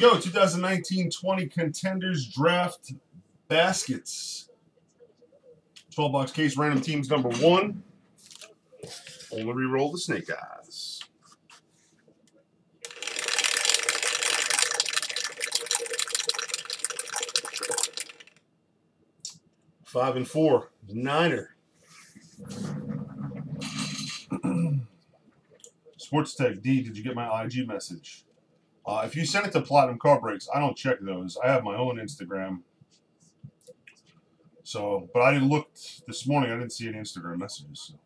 Go 2019-20 Contenders Draft Baskets. 12 box case, random teams number one. Only re-roll the snake eyes. Five and four, Niner. Sports Tech D, did you get my IG message? Uh, if you send it to Platinum Card Breaks, I don't check those. I have my own Instagram. So, but I didn't looked this morning. I didn't see any Instagram messages. So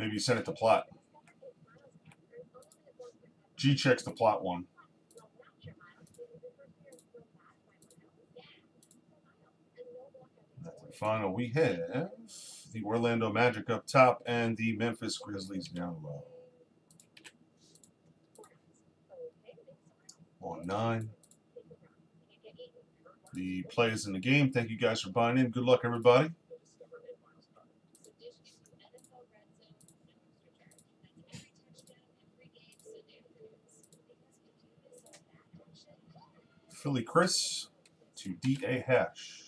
maybe you sent it to Plat. G checks the Plat one. Final, we have the Orlando Magic up top and the Memphis Grizzlies down low. On nine. The plays in the game. Thank you guys for buying in. Good luck, everybody. Philly Chris to DA Hash.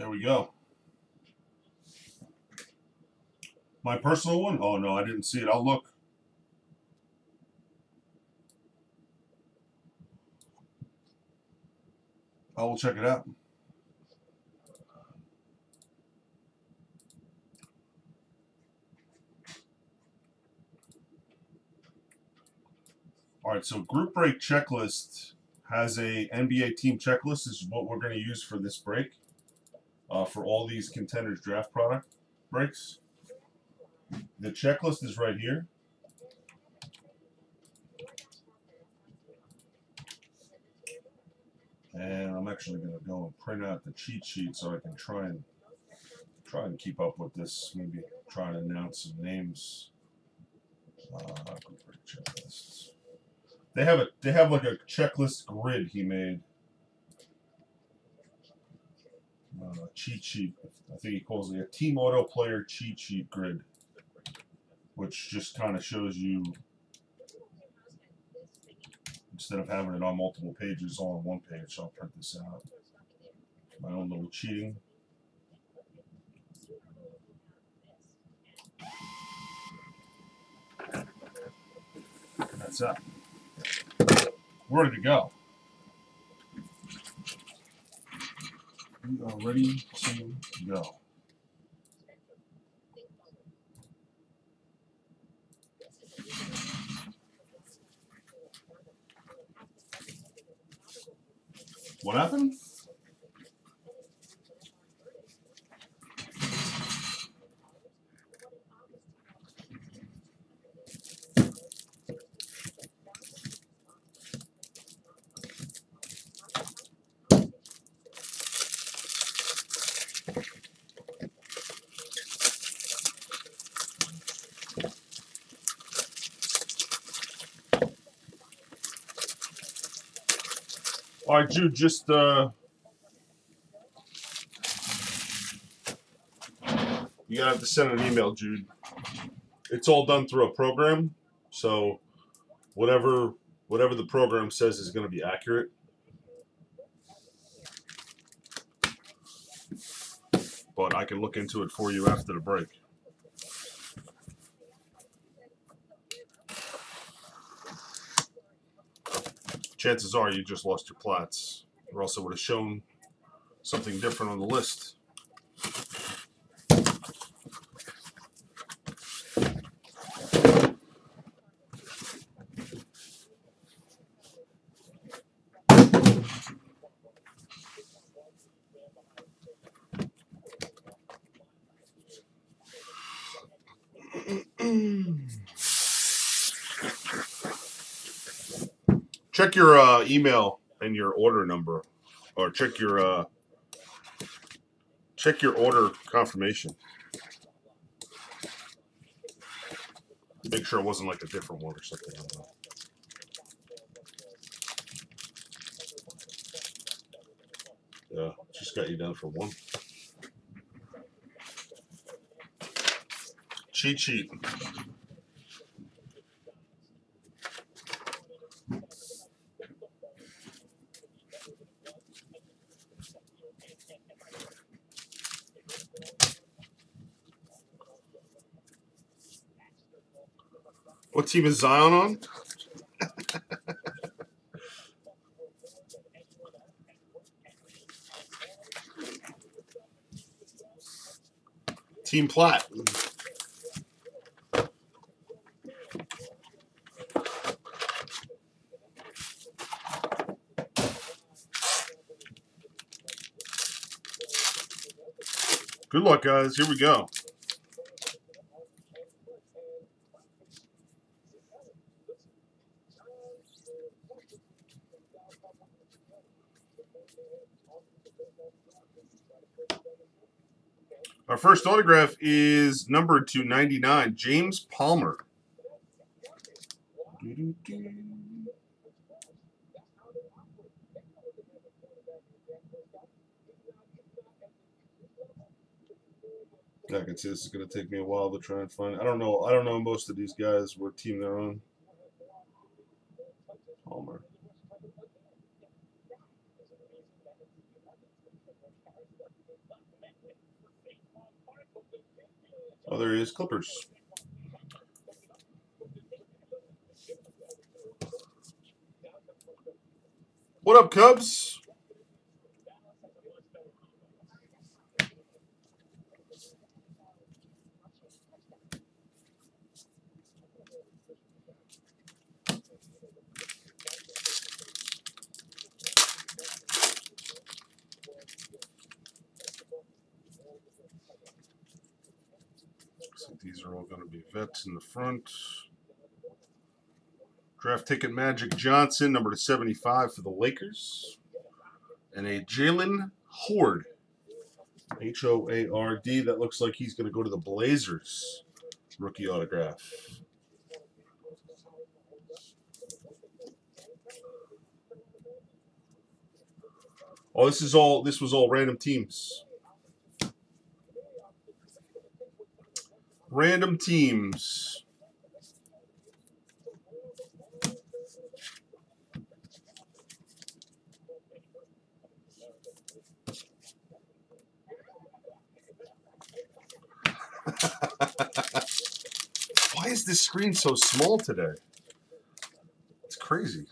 There we go. My personal one? Oh no, I didn't see it. I'll look. I will check it out. All right, so group break checklist has a NBA team checklist. This is what we're going to use for this break, uh, for all these contenders draft product breaks. The checklist is right here. And I'm actually going to go and print out the cheat sheet so I can try and try and keep up with this. Maybe try and announce some names. Uh. They have a they have like a checklist grid he made. Uh, cheat sheet. I think he calls it a team auto player cheat sheet grid, which just kind of shows you instead of having it on multiple pages, all on one page. I'll print this out. My own little cheating. That's that. We're ready to go. We are ready to go. What happened? All right, Jude, just uh, you gotta have to send an email, Jude. It's all done through a program, so whatever whatever the program says is going to be accurate. But I can look into it for you after the break. Chances are you just lost your plots, or else it would have shown something different on the list. check your uh, email and your order number or check your uh, check your order confirmation. Make sure it wasn't like a different one or something. Yeah, just got you down for one. Cheat sheet. Team is Zion on? Team Platt. Good luck, guys. Here we go. First autograph is number 299, James Palmer. I can see this is going to take me a while to try and find. I don't know. I don't know most of these guys. were team they're on. Palmer. Oh, there he is. Clippers. What up, Cubs? So these are all going to be vets in the front. Draft ticket Magic Johnson, number to 75 for the Lakers. And a Jalen Hoard, H O A R D. That looks like he's going to go to the Blazers. Rookie autograph. Oh, this is all. This was all random teams. Random teams. Why is this screen so small today? It's crazy.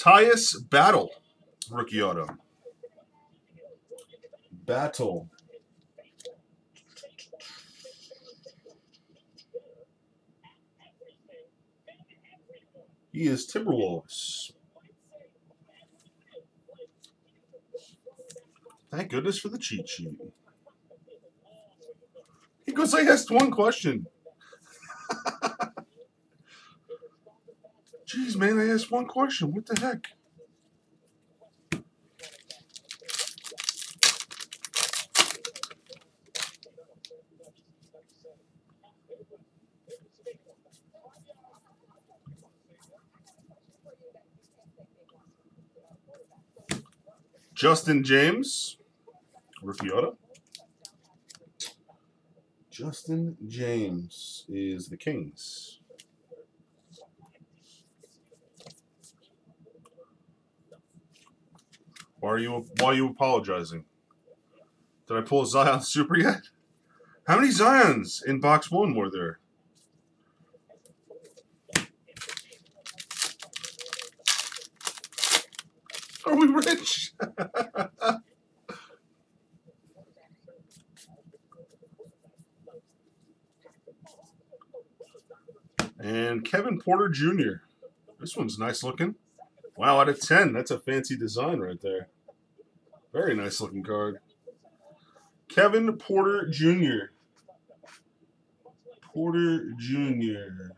Tyus Battle, rookie auto. Battle. He is Timberwolves. Thank goodness for the cheat sheet. He goes, I asked one question. Jeez, man, I asked one question. What the heck? Justin James, rookie auto. Justin James is the Kings. Why are you why are you apologizing? Did I pull a Zion Super yet? How many Zions in box one were there? Are we rich? and Kevin Porter Jr. This one's nice looking. Wow, out of 10. That's a fancy design right there. Very nice looking card. Kevin Porter Jr. Porter Jr.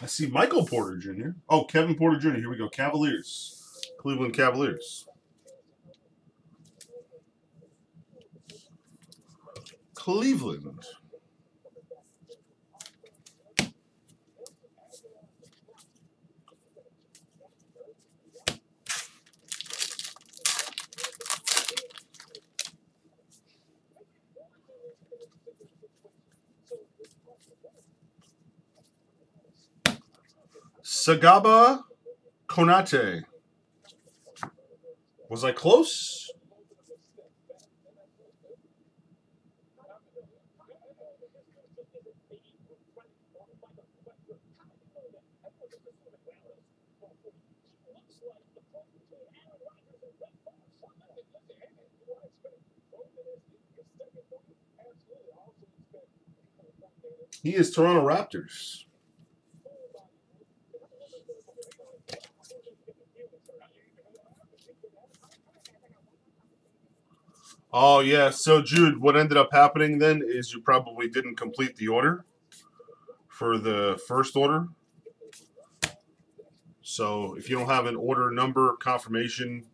I see Michael Porter Jr. Oh, Kevin Porter Jr. Here we go. Cavaliers. Cleveland Cavaliers. Cleveland. Sagaba Konate. Was I close? He is Toronto Raptors. Oh yeah. So Jude, what ended up happening then is you probably didn't complete the order for the first order. So if you don't have an order number confirmation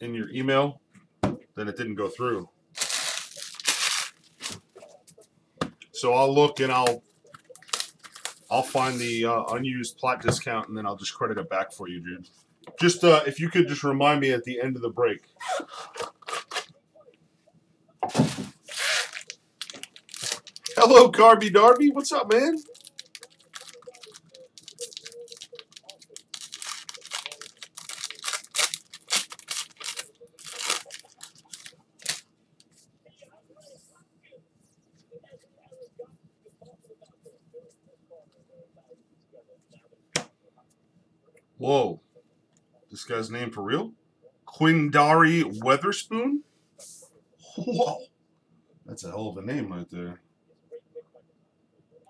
in your email, then it didn't go through. So I'll look and I'll I'll find the uh, unused plot discount and then I'll just credit it back for you, Jude. Just uh, if you could just remind me at the end of the break. Hello, Carby Darby. What's up, man? Whoa. This guy's name for real? Quinndary Weatherspoon? Whoa. That's a hell of a name right there.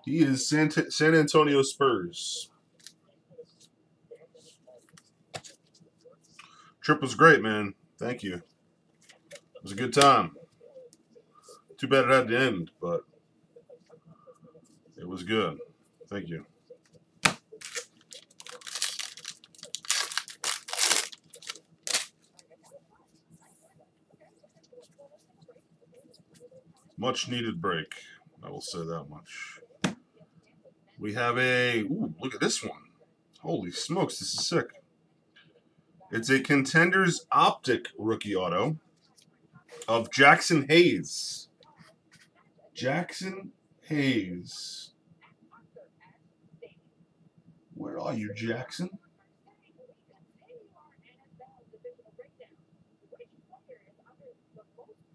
He is San, San Antonio Spurs. Trip was great, man. Thank you. It was a good time. Too bad it had to end, but it was good. Thank you. Much needed break. I will say that much. We have a, ooh, look at this one. Holy smokes, this is sick. It's a Contenders Optic rookie auto of Jaxson Hayes. Jaxson Hayes. Where are you, Jaxson?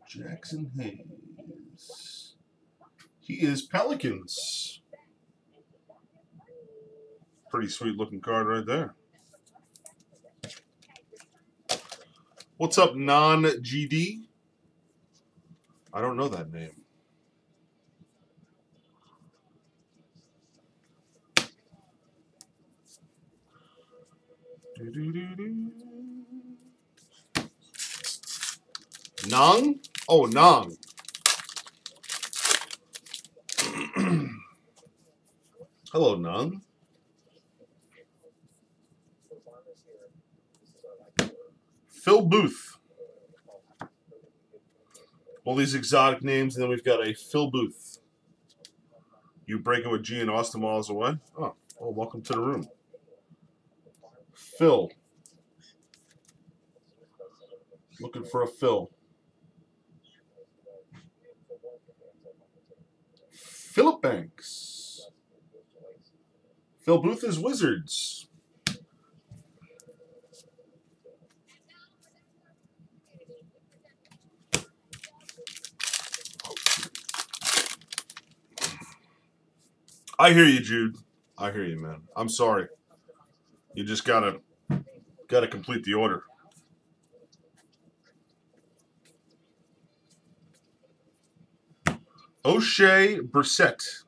Jaxson Hayes. He is Pelicans. Pretty sweet looking card right there. What's up, non GD? I don't know that name. Nong? Oh, Nong. Hello, Nong. Phil Booth. All these exotic names, and then we've got a Phil Booth. You breaking with G and Austin miles away? Oh, well, welcome to the room. Phil. Looking for a Phil. Philip Banks. Phil Booth is Wizards. I hear you, Jude. I hear you, man. I'm sorry. You just gotta gotta complete the order. Oshae Brissett.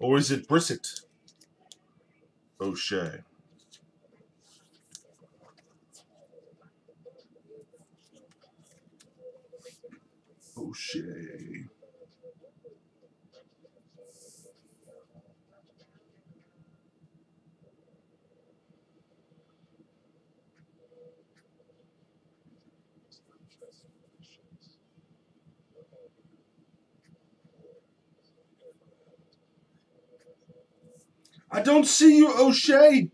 Or is it Brissett? Oshae. Oshae. I don't see you, Oshae.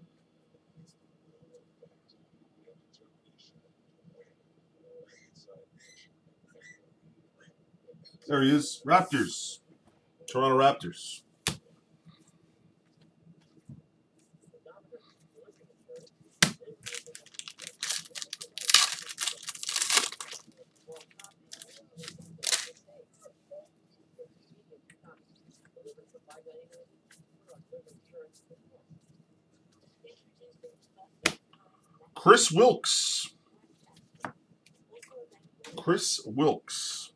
There he is. Raptors. Toronto Raptors. Kris Wilkes. Kris Wilkes.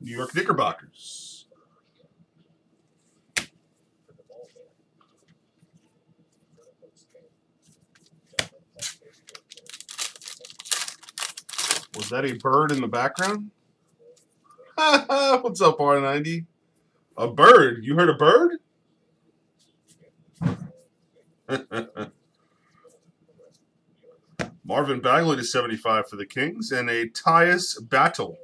New York Knickerbockers. Was that a bird in the background? What's up, R90? A bird? You heard a bird? Marvin Bagley to 75 for the Kings and a Tyus Battle.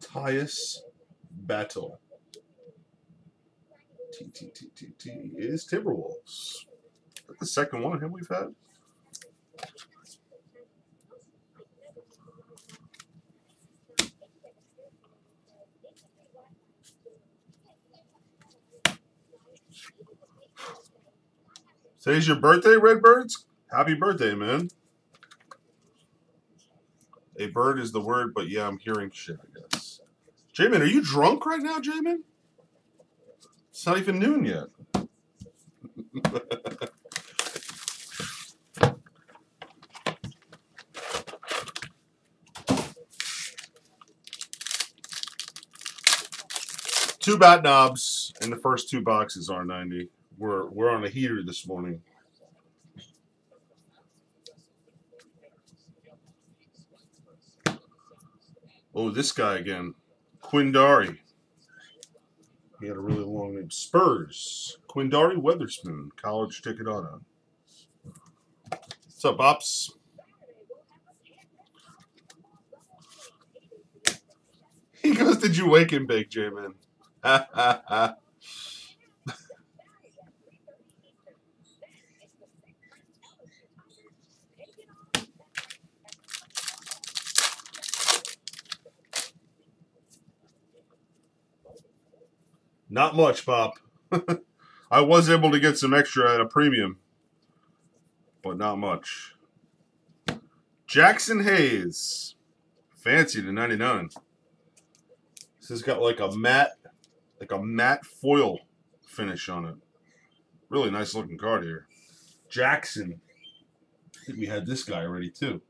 Tyus Battle. T T T T T is Timberwolves. The second one him we've had. Today's your birthday, Redbirds? Happy birthday, man. A bird is the word, but yeah, I'm hearing shit, I guess. Jamin, are you drunk right now, Jamin? It's not even noon yet. two bat knobs, and the first two boxes are 90. We're we're on a heater this morning. Oh, this guy again. Quinndary. He had a really long name. Spurs. Quinndary Weatherspoon. College ticket auto. What's up, Ops? He goes, Did you wake him, Big J Man? Not much, Pop. I was able to get some extra at a premium, but not much. Jaxson Hayes. Fancy to 99. This has got like a matte, like a matte foil finish on it. Really nice looking card here. Jaxson. I think we had this guy already too.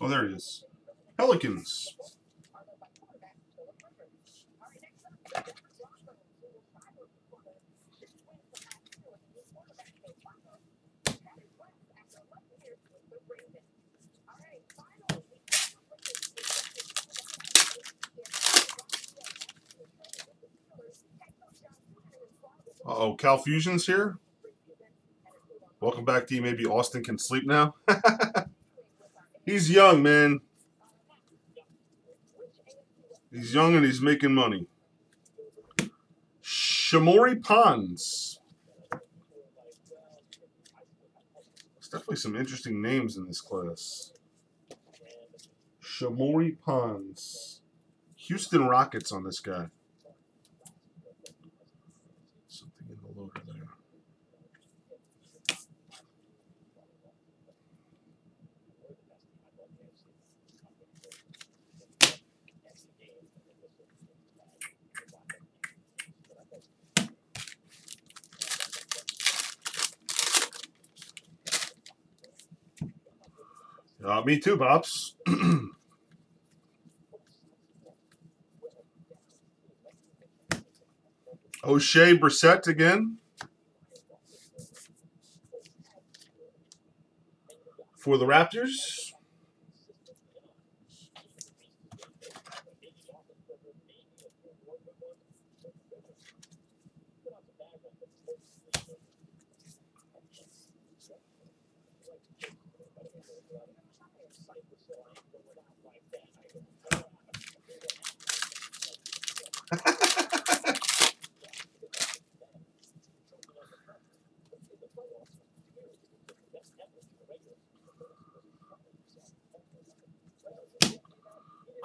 Oh, there he is. Pelicans. Uh oh, Cal Fusion's here. Welcome back to you. Maybe Austin can sleep now. he's young, man. He's young and he's making money. Shamorie Ponds. There's definitely some interesting names in this class. Shamorie Ponds. Houston Rockets on this guy. Something in the loader there. Uh, me too, Pops. Oshae Brissett again. For the Raptors.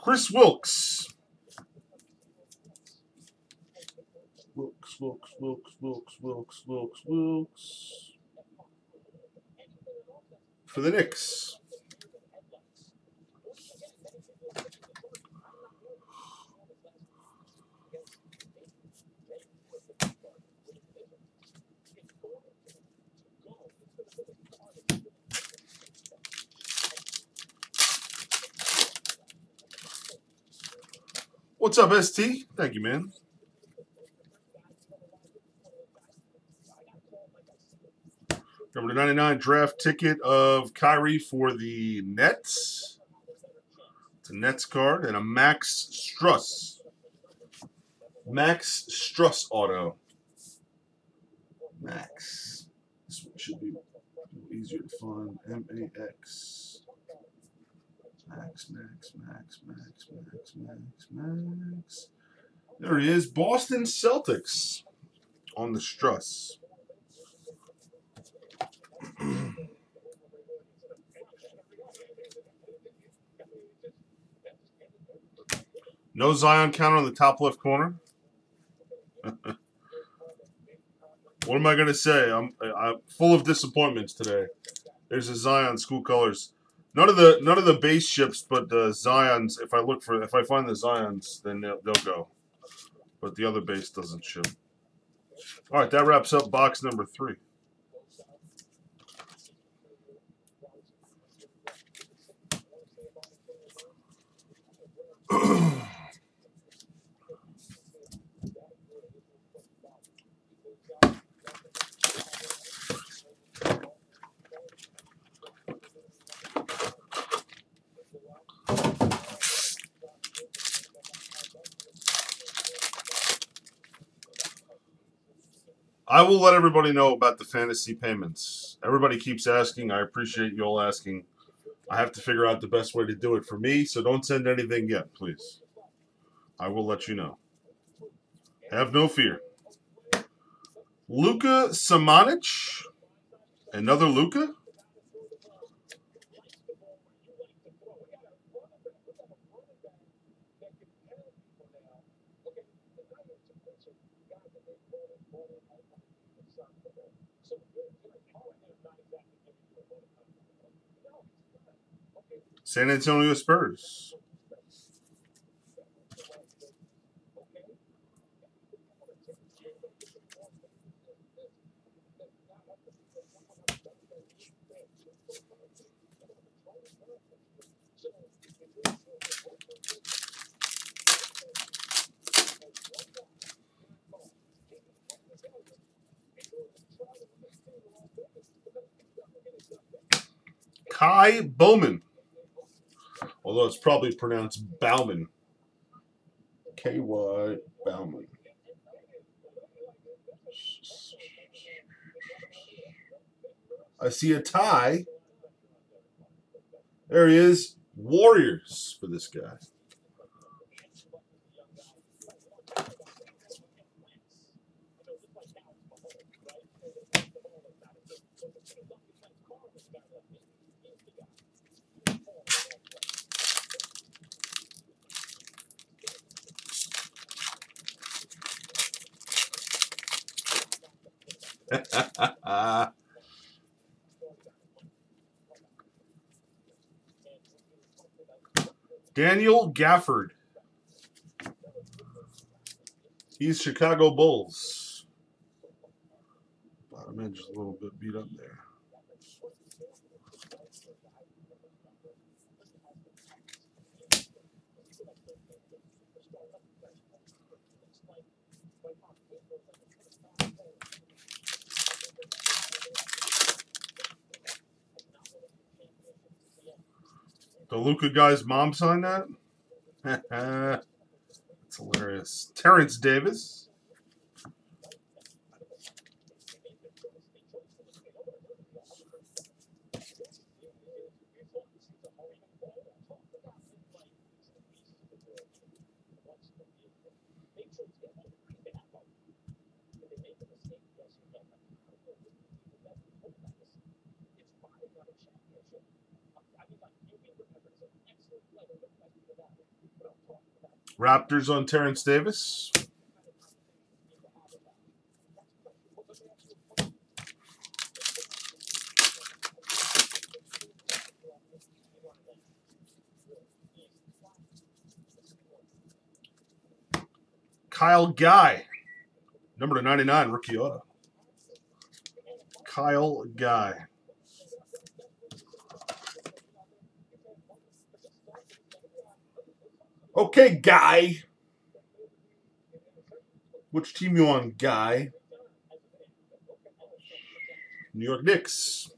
Kris Wilkes. Wilkes, Wilkes, Wilkes, Wilkes, Wilkes, Wilkes, Wilkes. For the Knicks. What's up, ST? Thank you, man. Number 99 draft ticket of Kyrie for the Nets. It's a Nets card and a Max Strus. Max Strus auto. Max. This one should be easier to find. M A X. Max, Max, Max, Max, Max, Max, Max. There he is. Boston Celtics on the Strus. No Zion counter on the top left corner. what am I going to say? I'm, I'm full of disappointments today. There's a Zion school colors. None of the none of the base ships, but the Zions. If I look for, if I find the Zions, then they'll, they'll go. But the other base doesn't ship. All right, that wraps up box number three. I will let everybody know about the fantasy payments. Everybody keeps asking. I appreciate you all asking. I have to figure out the best way to do it for me, so don't send anything yet, please. I will let you know. Have no fear. Luka Samanic. Another Luka? San Antonio Spurs. Ky Bowman. Although it's probably pronounced Bauman. K Y Bauman. I see a tie. There he is. Warriors for this guy. Daniel Gafford. He's Chicago Bulls. Bottom edge is a little bit beat up there. The Luca guy's mom signed that? That's hilarious. Terence Davis. Raptors on Terence Davis. Kyle Guy, number to 99, rookie auto. Kyle Guy. Okay, Guy. Which team you on, Guy? New York Knicks.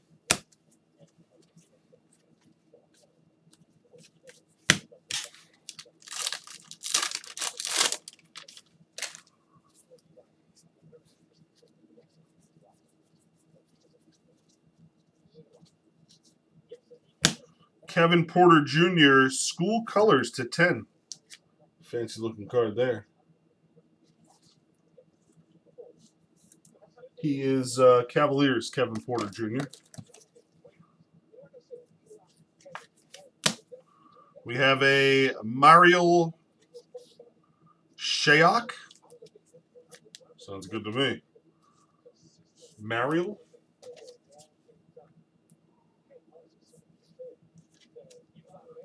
Kevin Porter Jr. School colors to 10. Fancy looking card there. He is uh, Cavaliers, Kevin Porter Jr. We have a Mario Shayok. Sounds good to me. Mariel.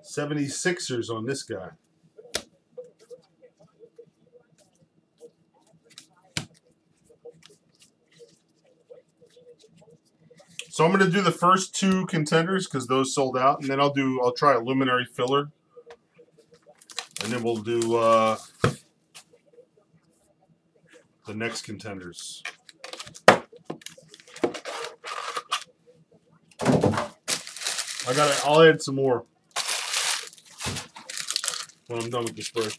Seventy Sixers on this guy. So I'm going to do the first two contenders because those sold out, and then I'll do I'll try a luminary filler, and then we'll do uh, the next contenders. I got I'll add some more when I'm done with this break.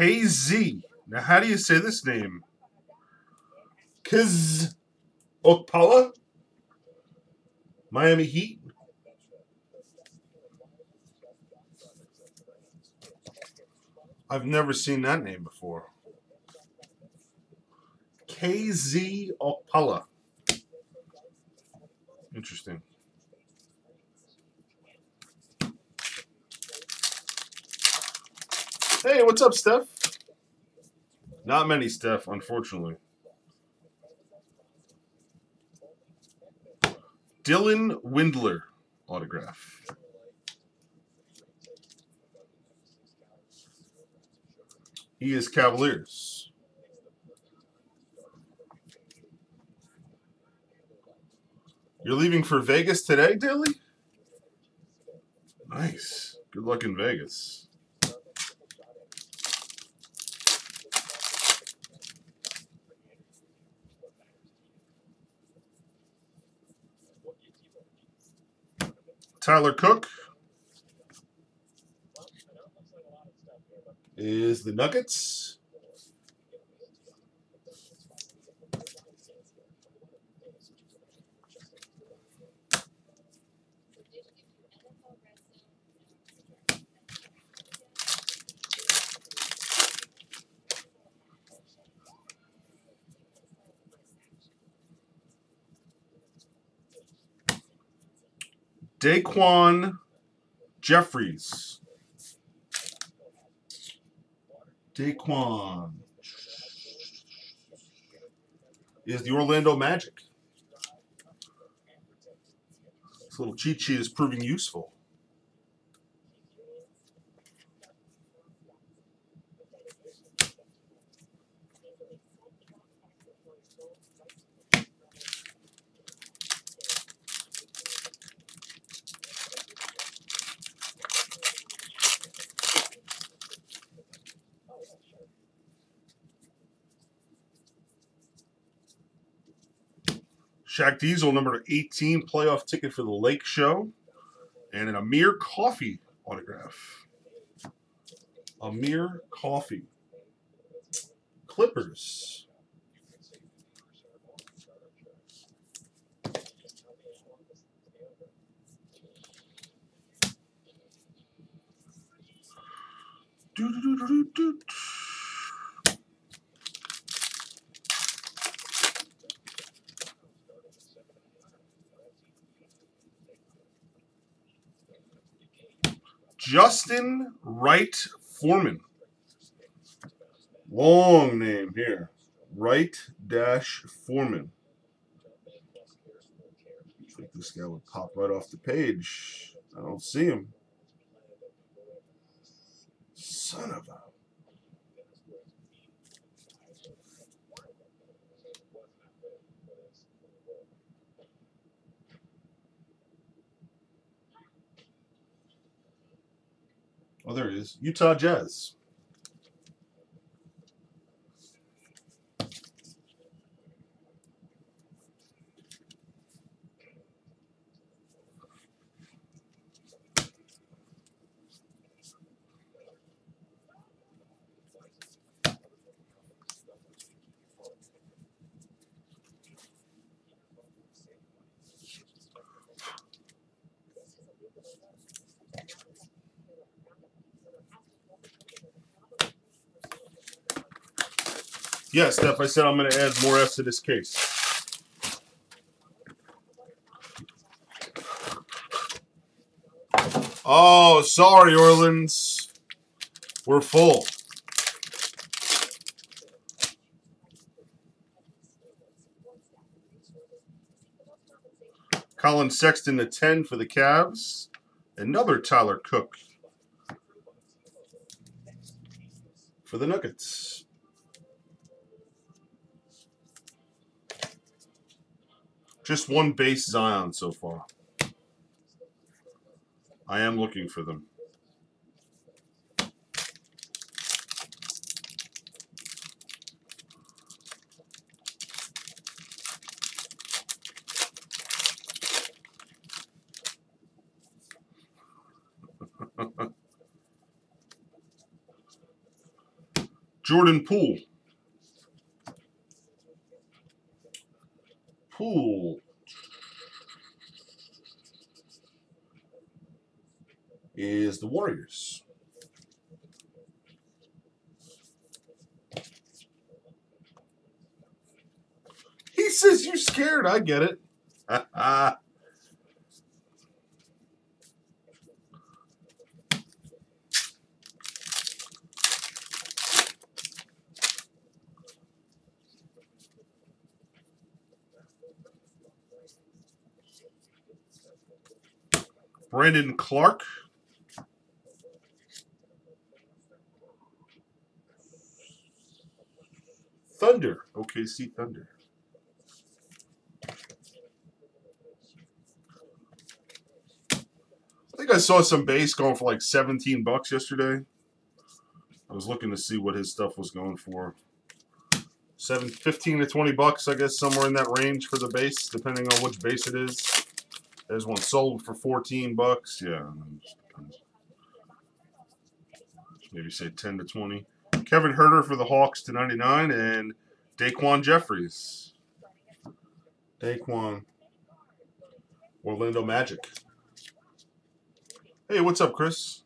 KZ. Now, how do you say this name? Kz Okpala? Miami Heat? I've never seen that name before. KZ Okpala. Interesting. Hey, what's up, Steph? Not many, Steph, unfortunately. Dylan Windler autograph. He is Cavaliers. You're leaving for Vegas today, Dilly? Nice. Good luck in Vegas. Tyler Cook is the Nuggets. Daquan Jeffries. Daquan is the Orlando Magic. This little cheat sheet is proving useful. Shaq Diesel, number 18, playoff ticket for the Lake Show. And an Amir Coffey autograph. Amir Coffey. Clippers. Do-do-do-do-do-do. Justin Wright Foreman. Long name here. Wright Dash Foreman. I think this guy would pop right off the page. I don't see him. Son of a. Oh, there. Utah Jazz. Yeah, Steph, I said I'm going to add more F's to this case. Oh, sorry, Orleans. We're full. Collin Sexton to 10 for the Cavs. Another Tyler Cook for the Nuggets. Just one base Zion so far. I am looking for them. Jordan Poole. Is the Warriors. He says you're scared. I get it. Brandon Clarke. Thunder. OKC Thunder. I think I saw some base going for like 17 bucks yesterday. I was looking to see what his stuff was going for. Seven, 15 to 20 bucks, I guess, somewhere in that range for the base, depending on which base it is. There's one sold for 14 bucks. Yeah. Maybe say 10 to 20. Kevin Huerter for the Hawks to 99 and Daquan Jeffries. Daquan. Orlando Magic. Hey, what's up, Chris?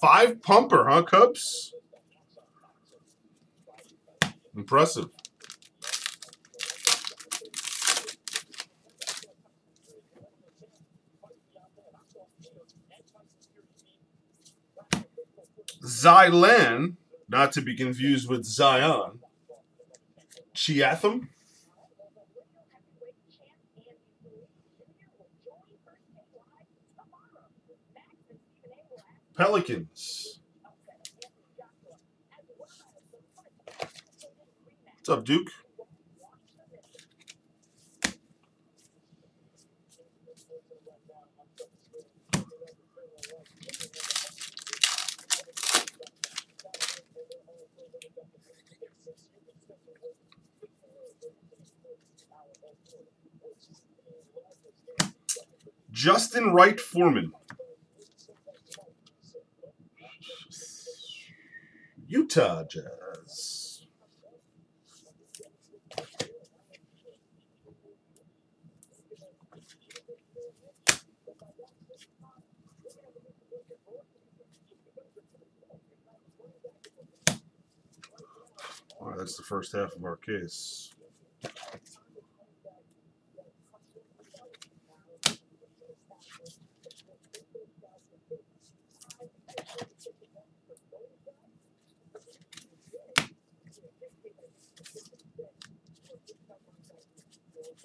Five pumper, huh, Cubs? Impressive. Zylan, not to be confused with Zion. Cheatham. Pelicans. What's up, Duke? Justin Wright Foreman. Utah Jazz. All right, that's the first half of our case.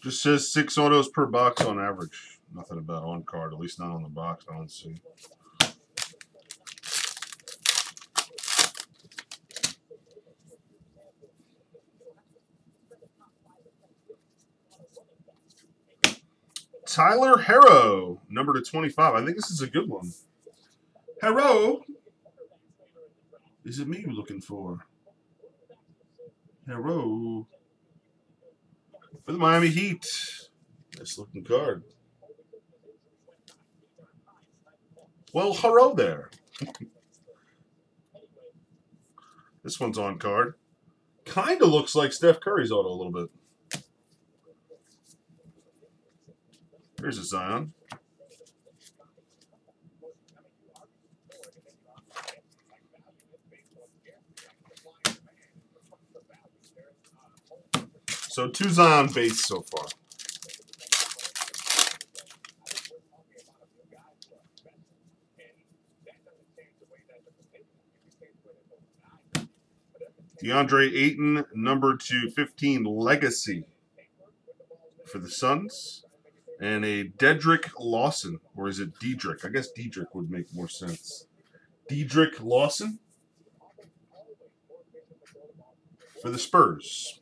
Just says six autos per box on average. Nothing about on card, at least not on the box. I don't see. Tyler Harrow, number to 25. I think this is a good one. Harrow. Is it me you're looking for? Harrow. For the Miami Heat. Nice looking card. Well, hello there. this one's on card. Kind of looks like Steph Curry's auto a little bit. Here's a Zion. So two Zion base so far. DeAndre Ayton, number two, 15, Legacy for the Suns. And a Dedrick Lawson, or is it Diedrich? I guess Diedrich would make more sense. Diedrich Lawson for the Spurs.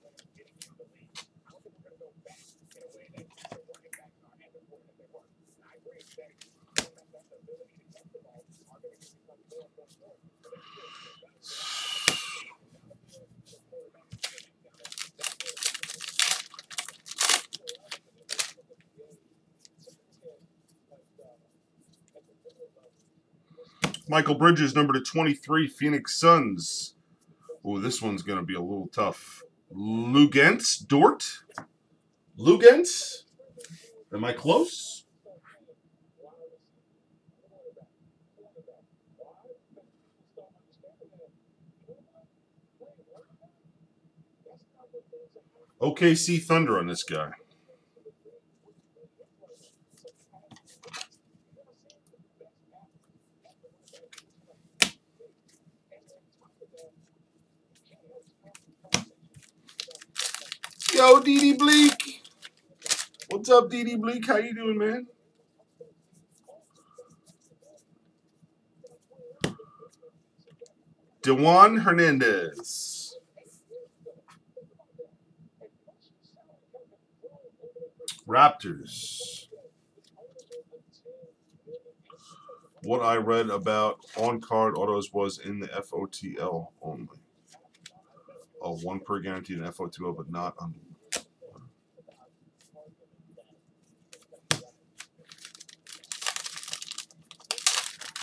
Michael Bridges, number to 23, Phoenix Suns. Oh, this one's going to be a little tough. Luguentz, Dort. Luguentz. Am I close? OKC Thunder on this guy. Yo, DD Bleak. What's up, DD Bleak? How you doing, man? Dewan Hernandez. Raptors. What I read about on-card autos was in the FOTL only. Oh, one per guaranteed in FO2O, but not on.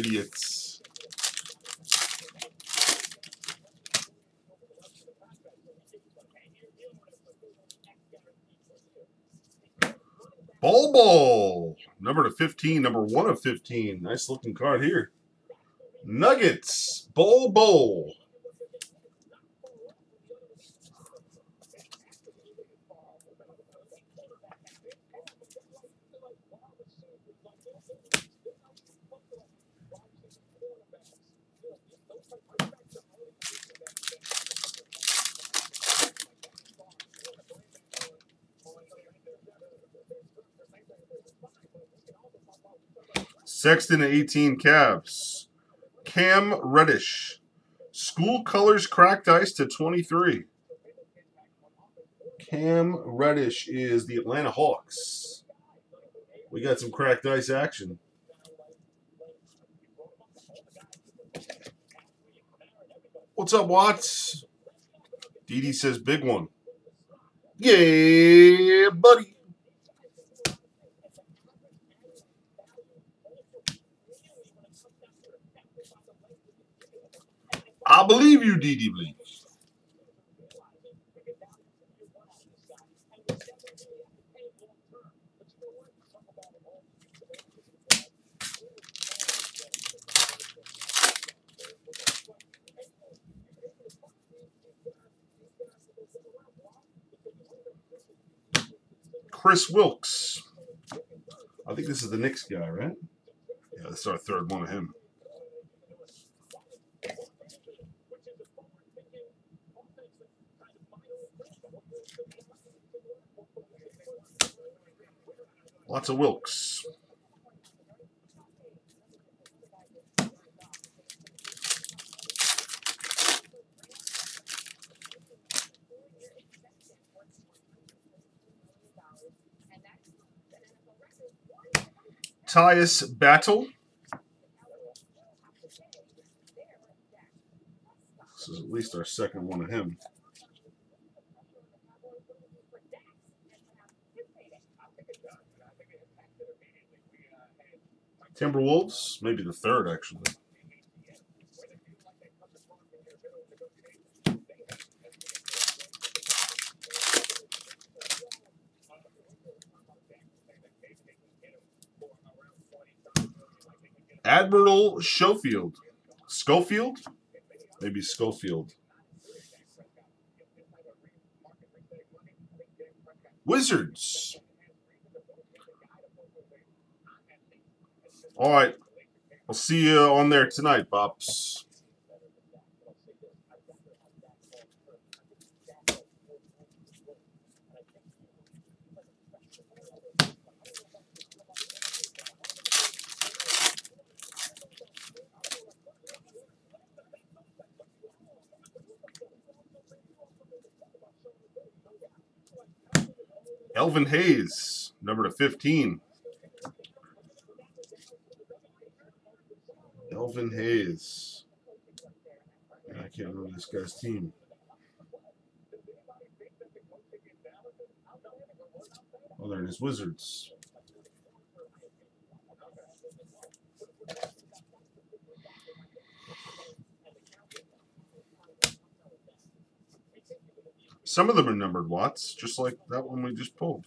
Idiots. Bol, number to 15, number one of 15. Nice looking card here. Nuggets, Bol Sexton at 18 Cavs. Cam Reddish. School colors cracked ice to 23. Cam Reddish is the Atlanta Hawks. We got some cracked ice action. What's up, Watts? Didi says big one. Yeah, buddy. I believe you, Didi Bleach. Kris Wilkes. I think this is the Knicks guy, right? Yeah, this is our third one of him. Lots of Wilkes. Tyus Battle. This is at least our second one of him. Timberwolves, maybe the third actually. Admiral Schofield. Schofield? Maybe Schofield. Wizards. All right. I'll see you on there tonight, Bops. Elvin Hayes, number to 15. Elvin Hayes. I can't remember this guy's team. Oh, there it is, Wizards. Some of them are numbered watts, just like that one we just pulled.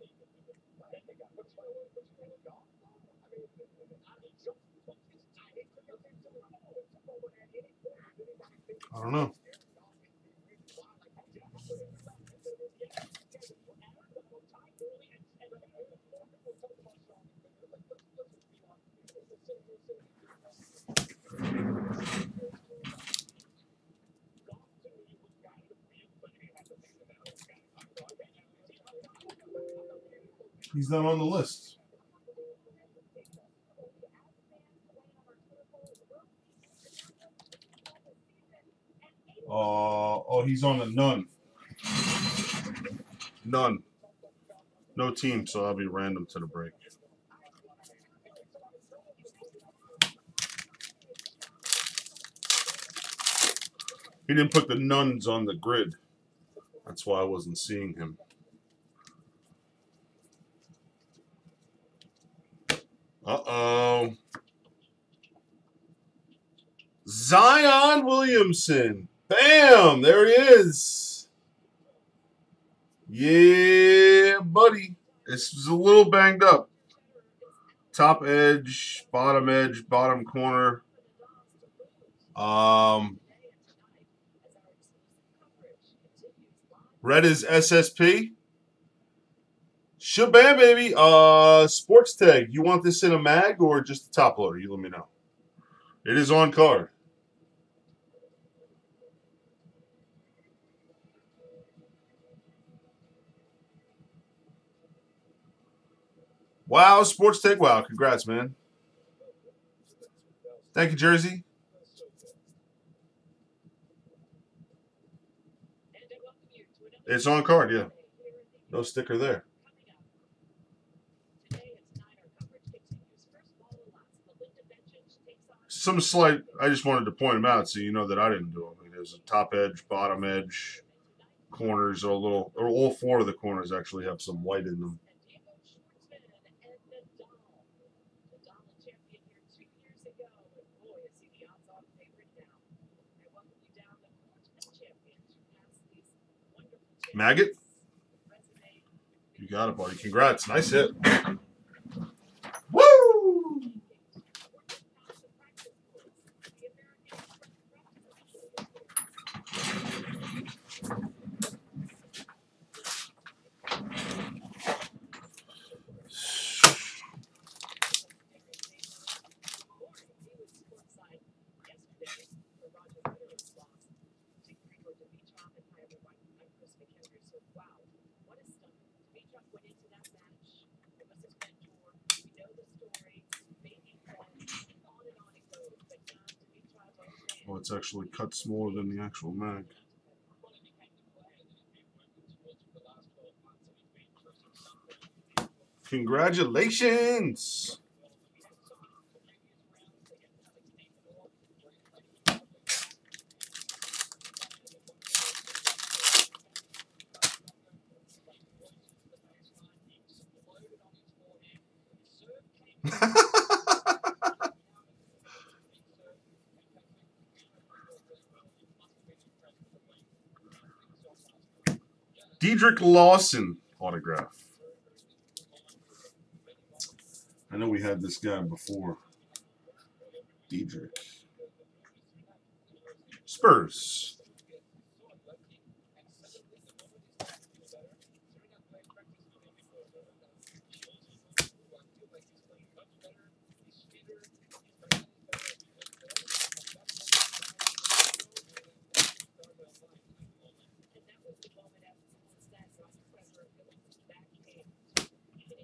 He's not on the list. Uh, oh, he's on the none. None. No team, so I'll be random to the break. He didn't put the nuns on the grid. That's why I wasn't seeing him. Uh-oh. Zion Williamson. Bam! There he is. Yeah, buddy. This is a little banged up. Top edge, bottom edge, bottom corner. Um, red is SSP. Shabam, baby. Uh, sports tag. You want this in a mag or just a top loader? You let me know. It is on card. Wow, sports tag. Wow, congrats, man. Thank you, Jersey. It's on card, yeah. No sticker there. Some slight, I just wanted to point them out so you know that I didn't do them. There's a top edge, bottom edge, corners are a little, or all four of the corners actually have some white in them. Maggot? You got it, buddy. Congrats. Nice hit. Oh, it's actually cut smaller than the actual mag. Congratulations! Diedrich Lawson autograph. I know we had this guy before. Diedrich. Spurs.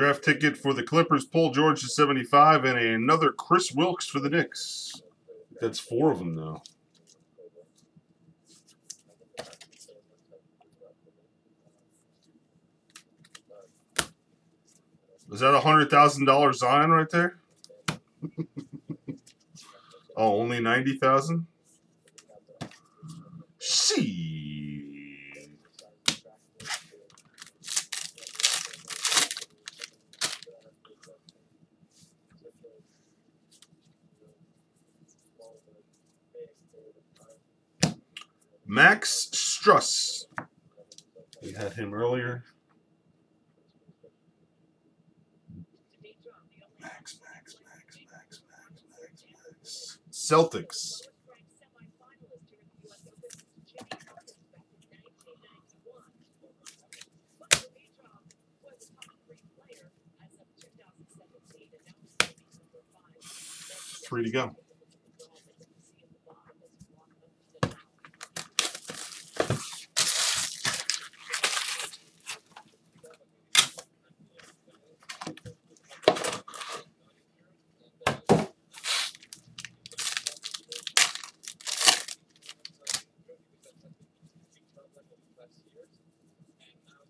Draft ticket for the Clippers, Paul George to 75, and another Kris Wilkes for the Knicks. That's four of them now. Is that a hundred thousand dollar Zion right there? oh, only ninety thousand. See. Max Strus. We had him earlier. Max, Max, Max, Max, Max, Max, Max. Celtics. Three to go.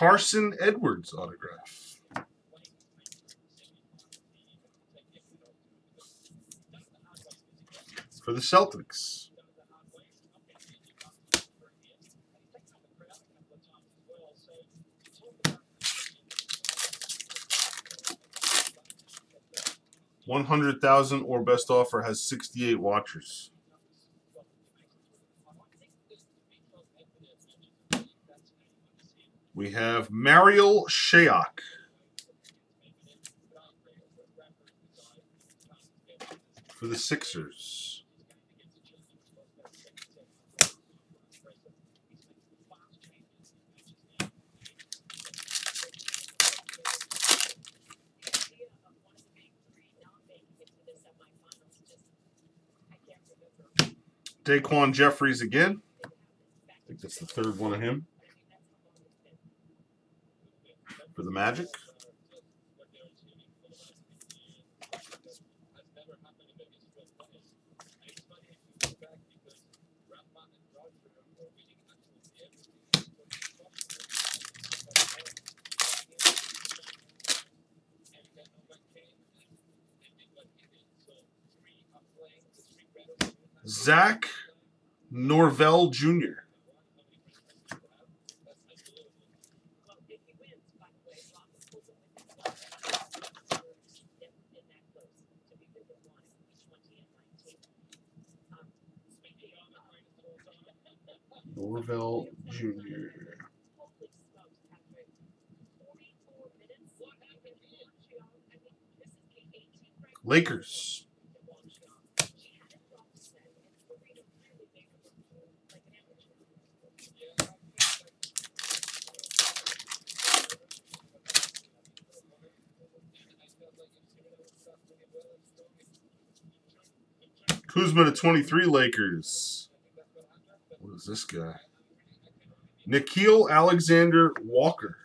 Carson Edwards autograph. For the Celtics. One hundred thousand or best offer has sixty-eight watchers. We have Marial Shayok. For the Sixers. Daquan Jeffries again. I think that's the third one of him. for the Magic. Zach Norvell Jr. Norvell Jr. Lakers. Kuzma to 23 Lakers. What is this guy? Nickeil Alexander Walker.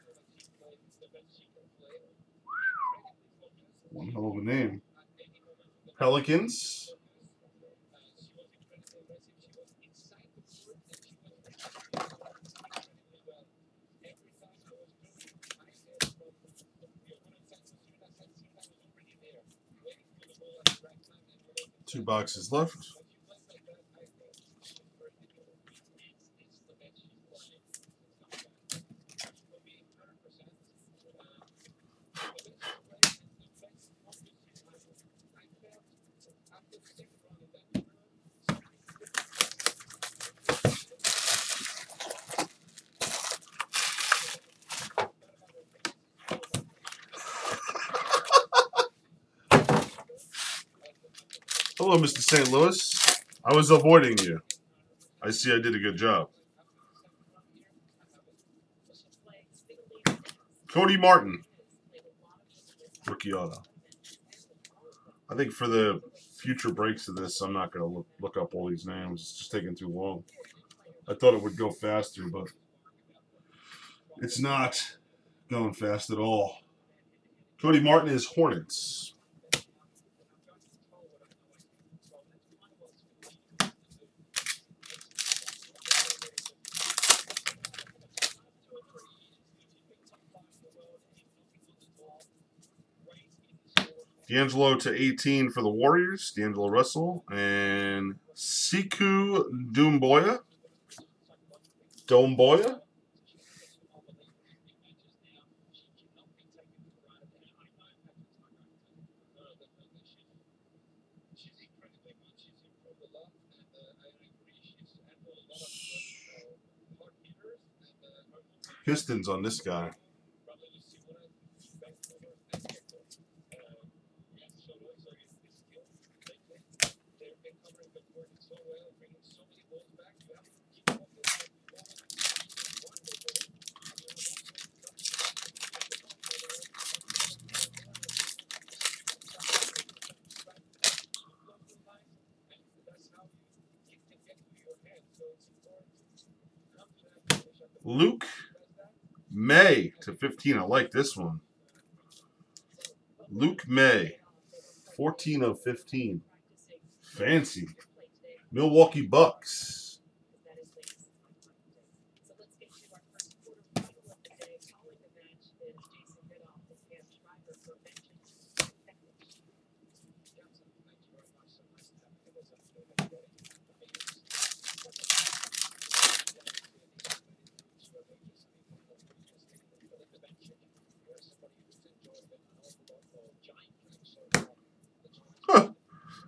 One hell of a name. Pelicans. Two boxes left. Hello, Mr. St. Louis. I was avoiding you. I see I did a good job. Cody Martin. Rookie auto. I think for the future breaks of this, I'm not going to look, look up all these names. It's just taking too long. I thought it would go faster, but it's not going fast at all. Cody Martin is Hornets. D'Angelo to 18 for the Warriors. D'Angelo Russell and Sekou Doumbouya. Doumbouya. Pistons on this guy. Luke Maye to 15. I like this one. Luke Maye, 14 of 15. Fancy. Milwaukee Bucks.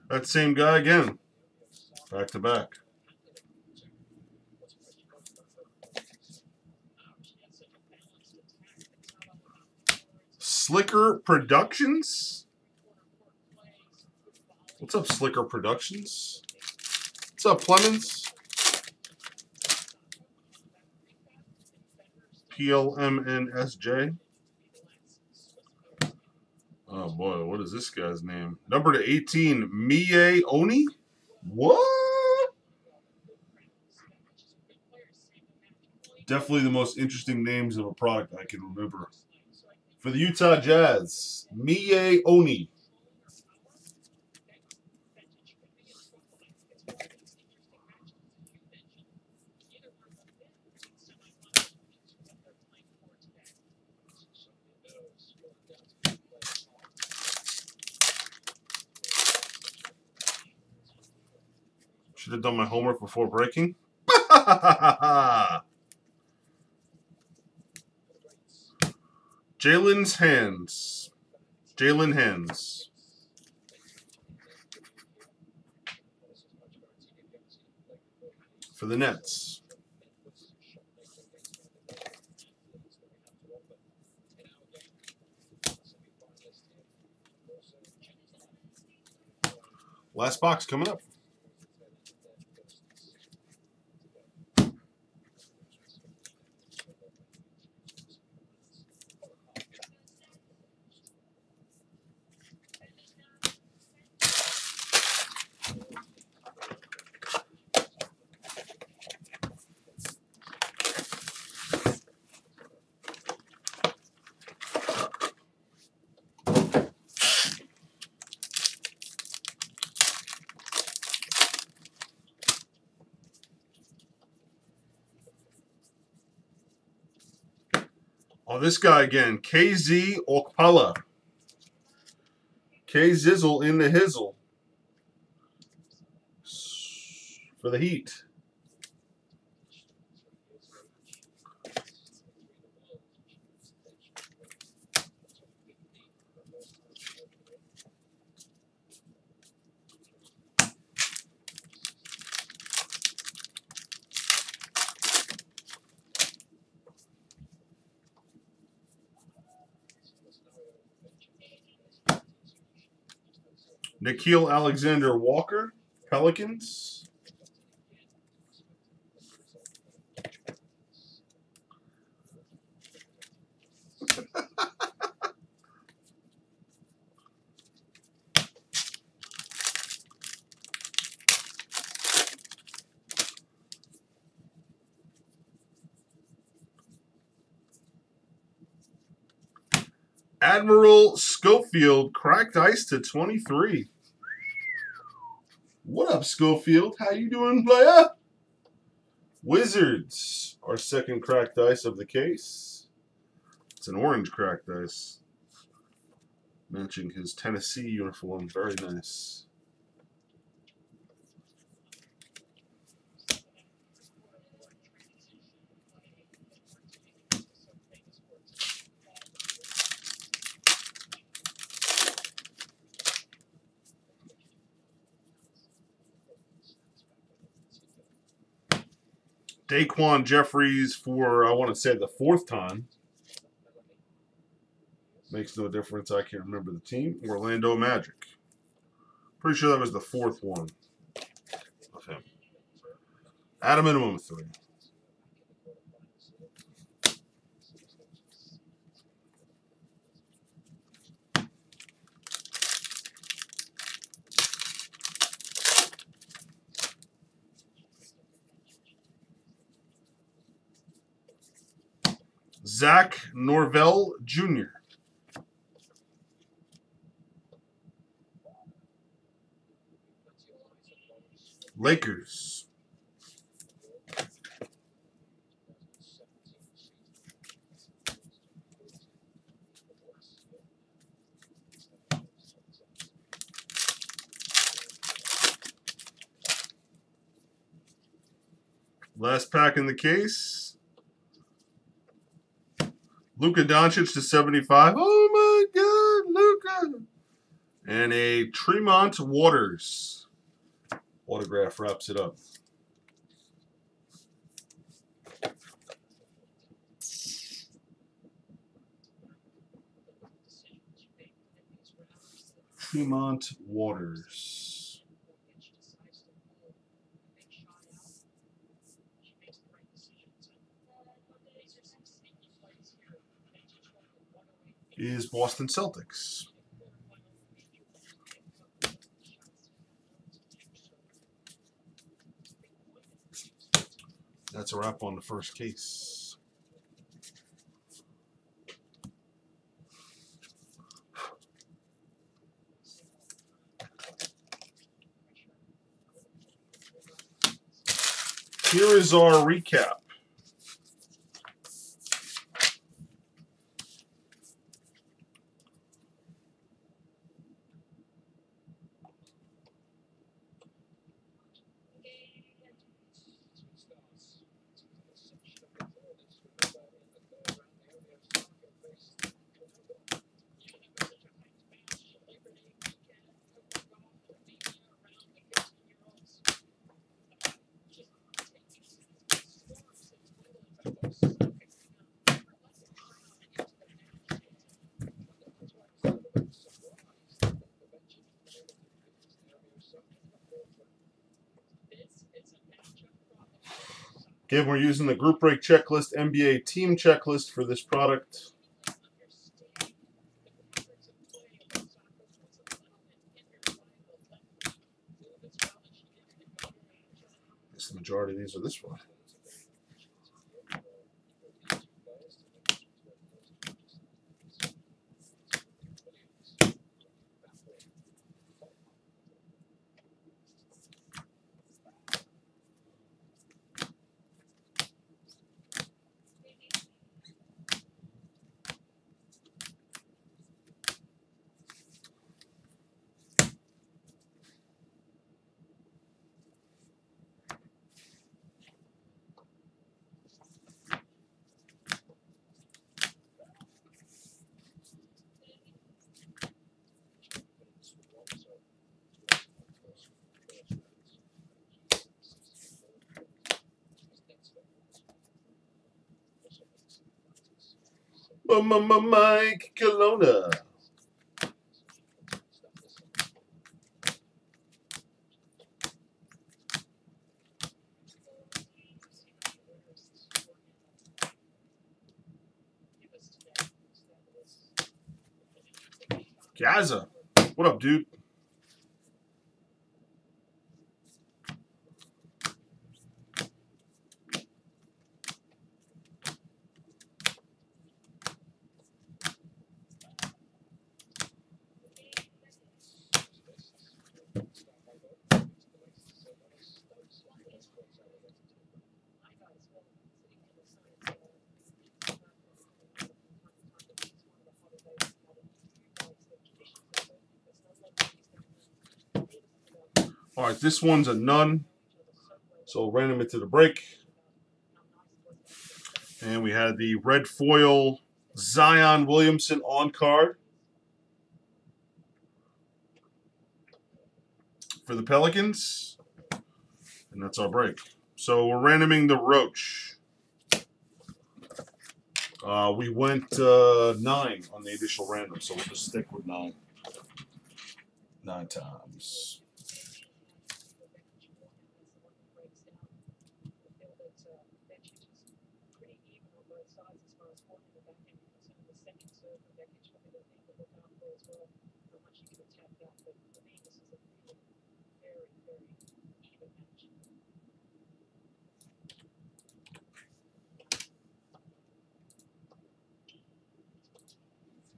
That same guy again. Back to back. Slicker Productions? What's up, Slicker Productions? What's up, Clemens? PLMNSJ. Oh boy, what is this guy's name? Number to 18, Miye Oni? What? Definitely the most interesting names of a product I can remember. For the Utah Jazz, Miye Oni. Should have done my homework before breaking. Jaylen's Hands. Jaylen Hands. For the Nets. Last box coming up. Oh, this guy again. KZ Okpala. K Zizzle in the Hizzle. For the Heat. Nickeil Alexander Walker, Pelicans. Admiral Schofield cracked ice to 23. Up, Schofield? How you doing, player? Wizards, our second cracked ice of the case. It's an orange cracked ice. Matching his Tennessee uniform. Very nice. Daquan Jeffries for, I want to say, the fourth time. Makes no difference. I can't remember the team. Orlando Magic. Pretty sure that was the fourth one of him. At a minimum three. Zach Norvell Jr. Lakers. Last pack in the case. Luka Doncic to 75. Oh my God, Luka. And a Tremont Waters. Autograph wraps it up. Tremont Waters. Is Boston Celtics. That's a wrap on the first case. Here is our recap. Again, we're using the group break checklist, NBA team checklist for this product. Guess the majority of these are this one. Mike Kelowna. Gaza. What up, dude? This one's a none. So random it to the break. And we had the red foil Zion Williamson on card for the Pelicans. And that's our break. So we're randoming the Roach. Uh, we went uh, nine on the initial random, so we'll just stick with nine. Nine times.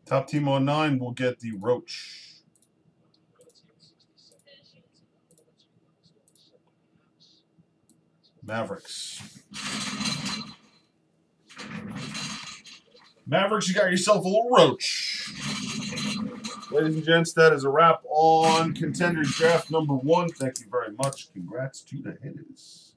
Top team on nine will get the Roach. Mavericks. Mavericks, you got yourself a little roach. Ladies and gents, that is a wrap on Contenders Draft number one. Thank you very much. Congrats to the hitters.